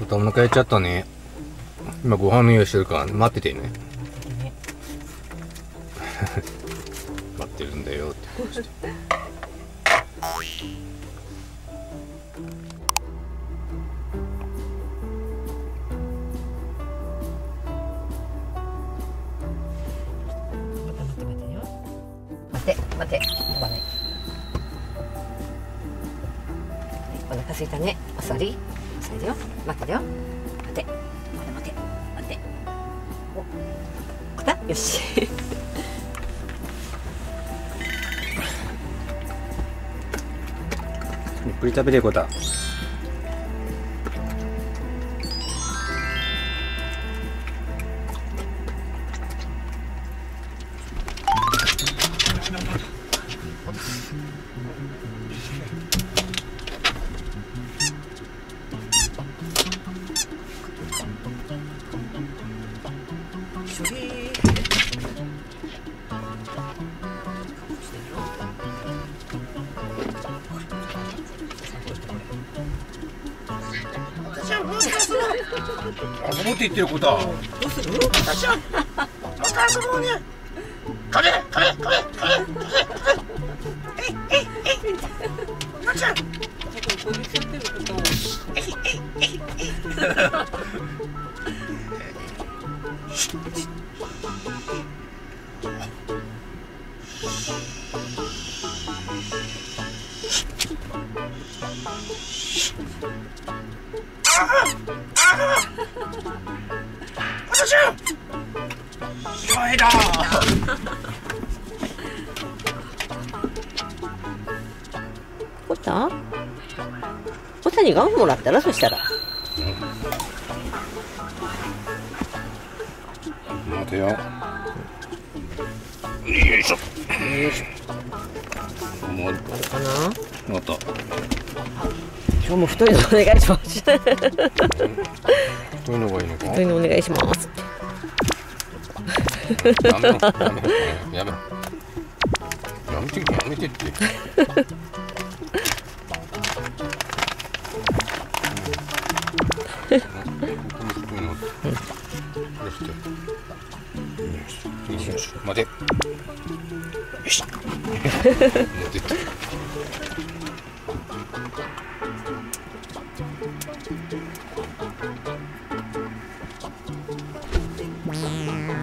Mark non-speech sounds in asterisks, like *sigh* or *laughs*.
またお腹減っちゃったね。今ご飯の用意してるから待っててね。ね。*laughs* 待ってるんだよ。って顔して。待て。お腹空いたね。お座りお座りだよ。待ってだよ。待て。待て待て。待て。お来たよし。ゆっくり食べてこた *laughs* あそこって言ってることはどうする嫌いだおたおたにガムもらったらそしたら。待てよ。よいしょ。もうあるかなまた。今日も太いのお願いします。どういうのがいいのか？太いのお願いします。やめろ。やめろやめろやめてやめてって。こ *laughs* こできてよし待てよしもうよて。るうん